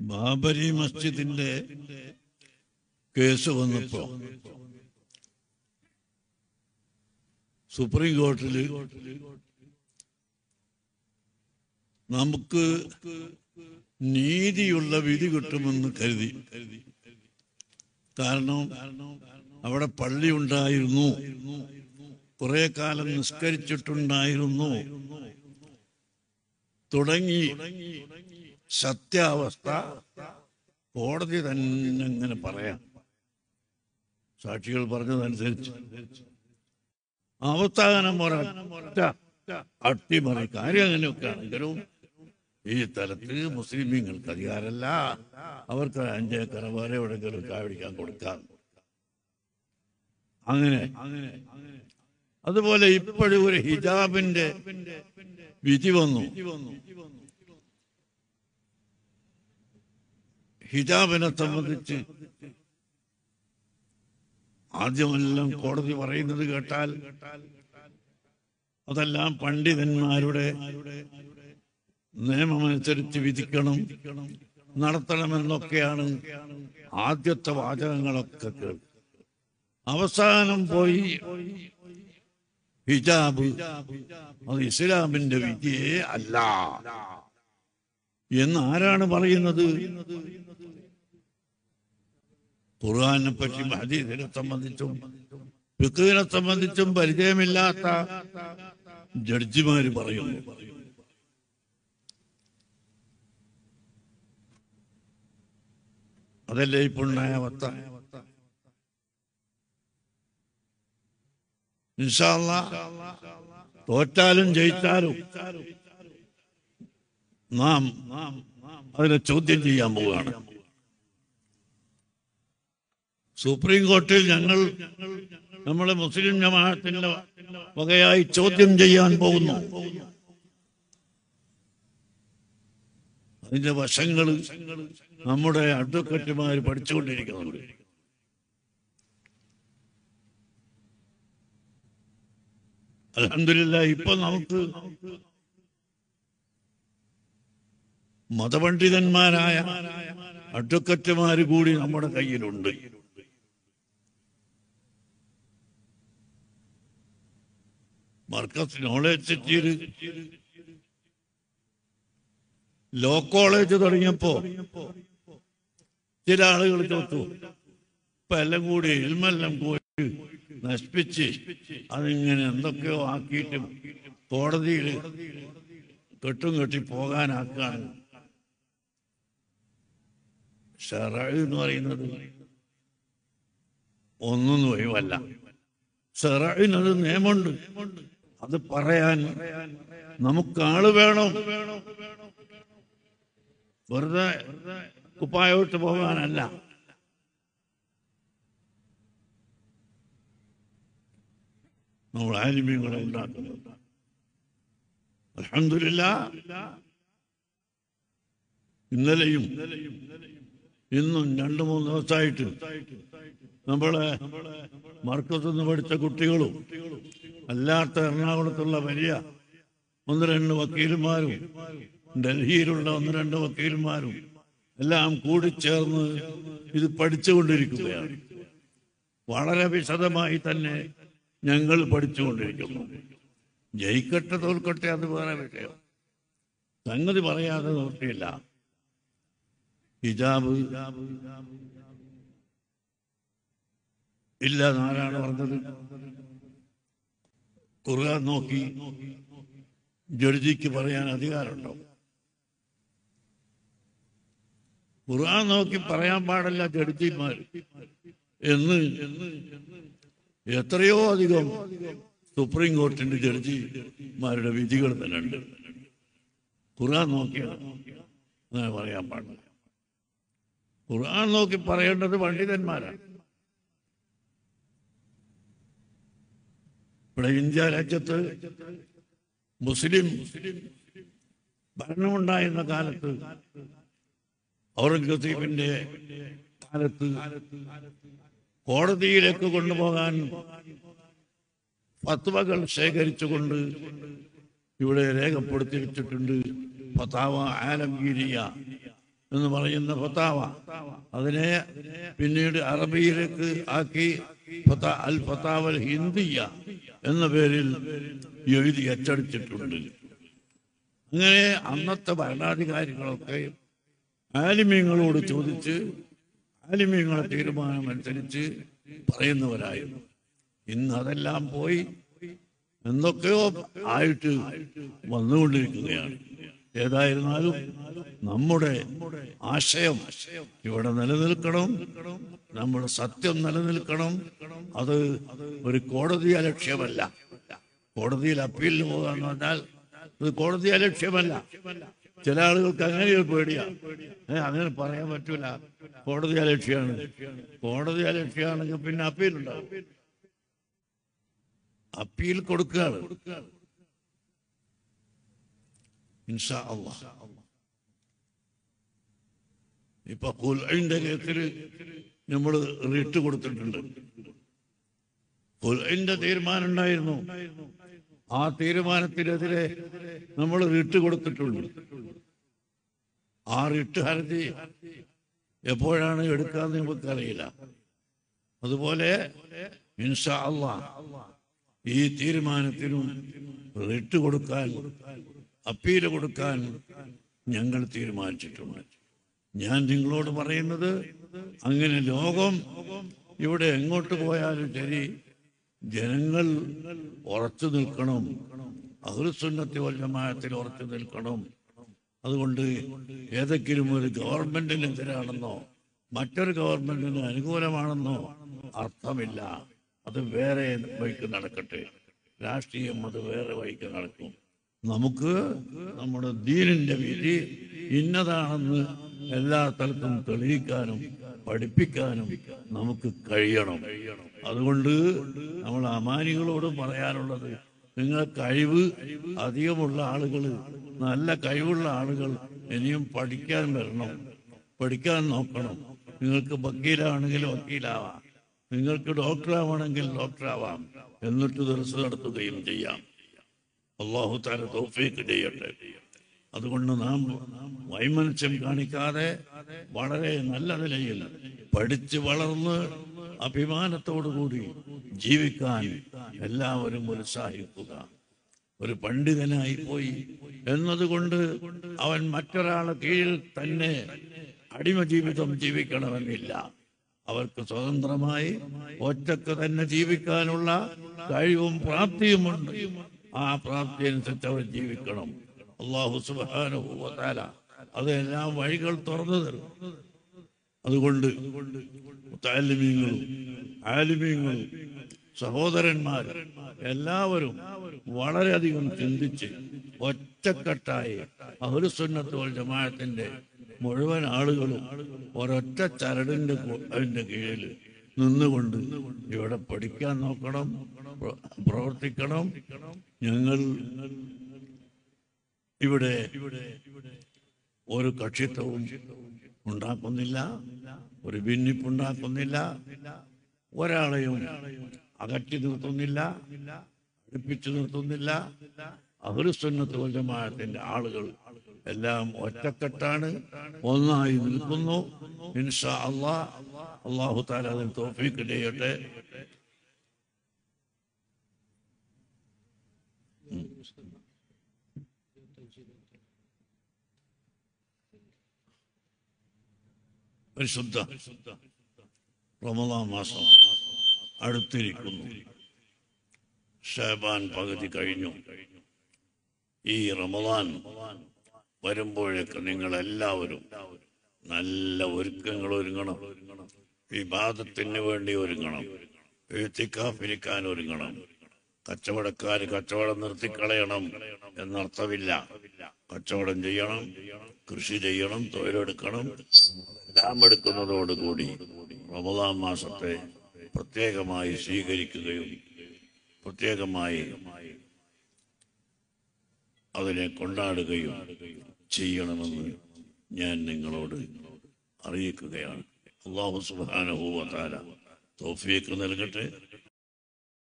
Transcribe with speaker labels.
Speaker 1: ബാബരി മസ്ജിദിന്റെ കേസ് വന്നപ്പോ സുപ്രീം കോർട്ടിൽ നമുക്ക് നീതിയുള്ള വിധി കിട്ടുമെന്ന് കരുതി. കാരണം അവിടെ പള്ളി ഉണ്ടായിരുന്നു. കുറെ കാലം നിസ്കരിച്ചിട്ടുണ്ടായിരുന്നു. തുടങ്ങി സത്യാവസ്ഥ കോടതി തന്നെ അങ്ങനെ പറയാം. സാക്ഷികൾ പറഞ്ഞതനുസരിച്ച്. അവസ്ഥാനം ഒരൊറ്റ അട്ടിമറി കാര്യം അങ്ങനെയൊക്കെ ആണെങ്കിലും ഈ തലത്തിൽ മുസ്ലിമീങ്ങൾക്ക് അധികാരമല്ല. അവർക്ക് അഞ്ചേക്കറ വേറെ എവിടെയെങ്കിലും ചാവിടിക്കാൻ കൊടുക്കാൻ അങ്ങനെ. അതുപോലെ ഇപ്പോഴും ഒരു ഹിജാബിന്റെ വിധി വന്നു. ഹിജാബിനെ സംബന്ധിച്ച് ആദ്യമെല്ലാം കോടതി പറയുന്നത് കേട്ടാൽ അതെല്ലാം പണ്ഡിതന്മാരുടെ നിയമമനുസരിച്ച് വിധിക്കണം നടത്തണമെന്നൊക്കെയാണ് ആദ്യത്തെ വാചകങ്ങളൊക്കെ കേൾക്കുക അവസാനം പോയി ഹിജാബ് അത് ഇസ്ലാമിന്റെ വിധിയേ അല്ല. എന്ന് ആരാണ് പറയുന്നത്? ഖുർആനെ പറ്റി ഹദീസിനെ സംബന്ധിച്ചും ഫിഖിനെ സംബന്ധിച്ചും പരിചയമില്ലാത്ത ജഡ്ജിമാര് പറയുന്നു. അതല്ലേ ഇപ്പോൾ അവസ്ഥ? ഇൻഷാല്ല തോറ്റാലും ജയിച്ചാലും നാം അതിനെ ചോദ്യം ചെയ്യാൻ പോവുകയാണ്. സുപ്രീം കോർട്ടിൽ ഞങ്ങൾ നമ്മളെ മുസ്ലിം ജമാഅത്തിന്റെ വകയായി ചോദ്യം ചെയ്യാൻ പോകുന്നു. അതിന്റെ വശങ്ങൾ നമ്മുടെ അഡ്വക്കറ്റുമാർ പഠിച്ചുകൊണ്ടിരിക്കുന്നുണ്ട്. അലഹമില്ല ഇപ്പൊ നമുക്ക് മതപണ്ഡിതന്മാരായ അഡ്വക്കറ്റുമാർ കൂടി നമ്മുടെ കയ്യിലുണ്ട്. മർക്കസ് നോളേജ് ലോ കോളേജ് തുടങ്ങിയപ്പോ ചില ആളുകൾ ചോദിച്ചു ഇപ്പൊ എല്ലാം കൂടി ഇൽമെല്ലാം പോയി നശിപ്പിച്ച് അതിങ്ങനെ എന്തൊക്കെയോ ആക്കിയിട്ടും കോടതിയിൽ കെട്ടും കെട്ടി പോകാനാക്കാണ്. ഷെറായി എന്ന് പറയുന്നത് ഒന്നൊന്നും ഒഴിവല്ല. ഷെറായിനൊരു നിയമമുണ്ട്. അത് പറയാൻ നമുക്ക് ആൾ വേണം. വെറുതെ കുപ്പായോട്ട് പോകാനല്ല. നമ്മൾ ആലിമ്യങ്ങളെ ഉണ്ടാക്കുന്നത് അലഹമില്ല ഇന്നലെയും ഇന്നും രണ്ടു മൂന്ന് ദിവസമായിട്ട് നമ്മളെ മർക്കത്തുനിന്ന് പഠിച്ച കുട്ടികളും അല്ലാത്ത എറണാകുളത്തുള്ള വലിയ ഒന്ന് രണ്ട് വക്കീലുമാരും ഡൽഹിയിലുള്ള ഒന്ന് രണ്ട് വക്കീലുമാരും എല്ലാം കൂടി ചേർന്ന് ഇത് പഠിച്ചുകൊണ്ടിരിക്കുകയാണ്. വളരെ വിശദമായി തന്നെ ഞങ്ങൾ പഠിച്ചുകൊണ്ടിരിക്കുന്നു. ജയിക്കട്ടെ തോൽക്കട്ടെ അത് വേറെ വിഷയം. സംഗതി പറയാതെ നോക്കിയില്ല ഹിജാബ് ഇല്ല നാരാണ് പറഞ്ഞത്? ഖുർആൻ നോക്കി ജഡ്ജിക്ക് പറയാൻ അധികാരമുണ്ടോ? ഖുർആൻ നോക്കി പറയാൻ പാടില്ല ജഡ്ജിമാർ എന്ന് എത്രയോ അധികം സുപ്രീം കോർട്ടിന്റെ ജഡ്ജിമാരുടെ വിധികൾ തന്നെ ഉണ്ട് ഖുർആൻ നോക്കിയാണ് അങ്ങനെ പറയാൻ പാടില്ല. ഖുർആൻ നോക്കി പറയേണ്ടത് പണ്ഡിതന്മാരാണ്. ഇവിടെ ഇന്ത്യ രാജ്യത്ത് മുസ്ലിം ഭരണമുണ്ടായിരുന്ന കാലത്ത് ഔറംഗസീബിന്റെ കാലത്ത് കോടതിയിലേക്ക് കൊണ്ടുപോകാൻ ഫത്വകൾ ശേഖരിച്ചുകൊണ്ട് ഇവിടെ രേഖപ്പെടുത്തി വെച്ചിട്ടുണ്ട് ഫതാവ ആലംഗീരിയ എന്ന് പറയുന്ന ഫത്താവ. അതിനെ പിന്നീട് അറബിയിലേക്ക് ആക്കി അൽ ഫത്താവൽ ഹിന്ദിയ എന്ന പേരിൽ എഴുതി അച്ചടിച്ചിട്ടുണ്ട് അങ്ങനെ അന്നത്തെ ഭരണാധികാരികളൊക്കെ ആലിമ്യങ്ങളോട് ചോദിച്ച് ആലിമ്യങ്ങളെ തീരുമാനമനുസരിച്ച് പറയുന്നവരായിരുന്നു. ഇന്ന് അതെല്ലാം പോയി എന്തൊക്കെയോ ആയിട്ട് വന്നുകൊണ്ടിരിക്കുകയാണ്. ഏതായിരുന്നാലും നമ്മുടെ ആശയം ഇവിടെ നിലനിൽക്കണം. നമ്മുടെ സത്യം നിലനിൽക്കണം. അത് ഒരു കോടതി അലക്ഷ്യമല്ല കോടതിയിൽ അപ്പീലിന് പോകാന്ന് പറഞ്ഞാൽ ഇത് കോടതി അലക്ഷ്യമല്ല ചില ആളുകൾക്ക് അങ്ങനെ ഒരു പേടിയാണ് അങ്ങനെ പറയാൻ പറ്റൂല. കോടതി അലക്ഷ്യമാണ് കോടതി അലക്ഷ്യമാണെങ്കിൽ പിന്നെ അപ്പീൽ ഉണ്ടാവും അപ്പീൽ കൊടുക്കുകയാണ്. ഇൻഷാ അള്ളാഹ് ഇപ്പൊ കുൽഇന്റെ കേസിൽ നമ്മൾ റിട്ട് കൊടുത്തിട്ടുണ്ട്. കുൽഇന്റെ തീരുമാനം ഉണ്ടായിരുന്നു ആ തീരുമാനത്തിനെതിരെ നമ്മൾ റിട്ട് കൊടുത്തിട്ടുണ്ട്. ആ റിട്ട് ഹർജി എപ്പോഴാണ് എടുക്കാന്ന് നമുക്കറിയില്ല. അതുപോലെ ഇൻഷാ അള്ളാഹ് ഈ തീരുമാനത്തിനും റിട്ട് കൊടുക്കാൻ അപ്പീൽ കൊടുക്കാൻ ഞങ്ങൾ തീരുമാനിച്ചിട്ടുണ്ട്. ഞാൻ നിങ്ങളോട് പറയുന്നത് അങ്ങനെ ലോകം ഇവിടെ എങ്ങോട്ട് പോയാലും ശരി ജനങ്ങൾ ഉറച്ചു നിൽക്കണം. അഹൃസുന്നത്തി വല്ലമായത്തിൽ ഉറച്ചു നിൽക്കണം. അതുകൊണ്ട് ഏതെങ്കിലും ഒരു ഗവൺമെന്റിനെതിരാണെന്നോ മറ്റൊരു ഗവൺമെന്റിന് അനുകൂലമാണെന്നോ അർത്ഥമില്ല. അത് വേറെ വഴിക്ക് നടക്കട്ടെ. രാഷ്ട്രീയം അത് വേറെ വഴിക്ക് നടക്കും. നമുക്ക് നമ്മുടെ ദീനിന്റെ വിധി ഇന്നതാണെന്ന് എല്ലാ തലത്തും തെളിയിക്കാനും പഠിപ്പിക്കാനും നമുക്ക് കഴിയണം. അതുകൊണ്ട് നമ്മൾ അമാനികളോട് പറയാനുള്ളത് നിങ്ങൾ കഴിവ് അധികമുള്ള ആളുകൾ നല്ല കഴിവുള്ള ആളുകൾ ഇനിയും പഠിക്കാൻ വരണം. പഠിക്കാൻ നോക്കണം. നിങ്ങൾക്ക് വക്കീലാണെങ്കിൽ വക്കീലാവാം. നിങ്ങൾക്ക് ഡോക്ടറാവണമെങ്കിൽ ഡോക്ടറാവാം. എന്നിട്ട് ദിവസം നടത്തുകയും ചെയ്യാം. അള്ളാഹു താര തോഫീക്ക് ചെയ്യട്ടെ. അതുകൊണ്ട് നാം വൈമനസ്യം കാണിക്കാതെ വളരെ നല്ല നിലയിൽ പഠിച്ച് വളർന്ന് അഭിമാനത്തോടുകൂടി ജീവിക്കാൻ എല്ലാവരും ഉത്സാഹിക്കുക. ഒരു പണ്ഡിതനായി പോയി എന്നതുകൊണ്ട് അവൻ മറ്റൊരാളെ കീഴിൽ തന്നെ അടിമ ജീവിതം ജീവിക്കണമെന്നില്ല. അവർക്ക് സ്വതന്ത്രമായി ഒറ്റയ്ക്ക് തന്നെ ജീവിക്കാനുള്ള കഴിവും പ്രാപ്തിയുമുണ്ട് ആ പ്രാപ്തി അനുസരിച്ച് അവർ ജീവിക്കണം അള്ളാഹു സുബാനുഭൂവത്താല അതെല്ലാം വഴികൾ തുറന്നു തരും. അതുകൊണ്ട് ആലിമീങ്ങളും സഹോദരന്മാർ എല്ലാവരും വളരെയധികം ചിന്തിച്ച് ഒറ്റക്കെട്ടായി അഹുലുസുന്നത്ത് വൽ ജമാഅത്തിന്റെ മുഴുവൻ ആളുകളും ഒരൊറ്റ ചരടിന്റെ കീഴിൽ നിന്നുകൊണ്ട് ഇവിടെ പഠിക്കാൻ നോക്കണം പ്രവർത്തിക്കണം. ഞങ്ങൾ ഇവിടെ ഒരു കക്ഷിത്വവും ഉണ്ടാക്കുന്നില്ല ഒരു ഭിന്നിപ്പുണ്ടാക്കുന്നില്ല ഒരാളെയും അകറ്റി നിർത്തുന്നില്ല അടുപ്പിച്ചു നിർത്തുന്നില്ല അഹുലുസുന്നത്ത് ആളുകൾ എല്ലാം ഒറ്റക്കെട്ടാണ്. ഒന്നായി നിൽക്കുന്നു. ഇൻഷാ അള്ളാ അള്ളാഹു താല അതിന് ചെയ്യട്ടെ. പരിശുദ്ധ റമദാൻ മാസം അടുത്തിരിക്കുന്നു. ഷേബാൻ പകുതി കഴിഞ്ഞു. ഈ റമദാൻ വരുമ്പോഴൊക്കെ നിങ്ങൾ എല്ലാവരും നല്ല ഒരുക്കങ്ങൾ ഒരുങ്ങണം. വിവാദത്തിന് വേണ്ടി ഒരുങ്ങണം. എഴുത്തിക്കാഫിരിക്കാൻ ഒരുങ്ങണം. കച്ചവടക്കാർ കച്ചവടം നിർത്തിക്കളയണം എന്നർത്ഥമില്ല. കച്ചവടം ചെയ്യണം കൃഷി ചെയ്യണം തൊഴിലെടുക്കണം. എല്ലാം എടുക്കുന്നതോടുകൂടി റമദാൻ മാസത്തെ പ്രത്യേകമായി സ്വീകരിക്കുകയും പ്രത്യേകമായി അതിനെ കൊണ്ടാടുകയും ചെയ്യണമെന്ന് ഞാൻ നിങ്ങളോട് അറിയിക്കുകയാണ്. അള്ളാഹു സുബാനഹൂവത്താല തോഫിയൊക്കെ നൽകട്ടെ.